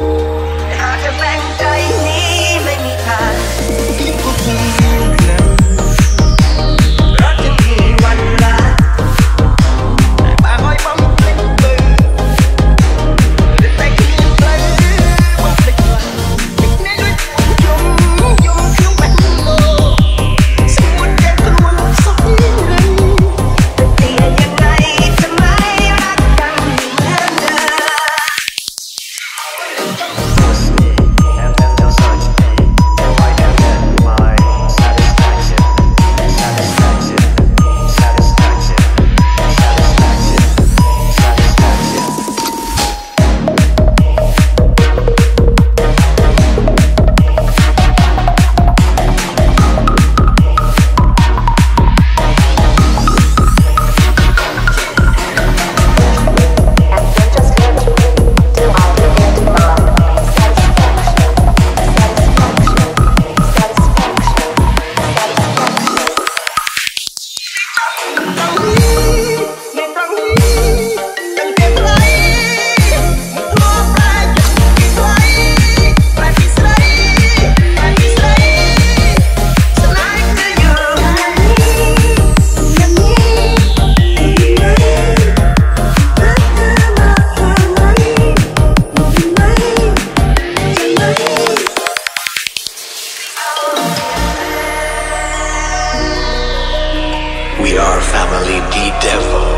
Música are family the devil.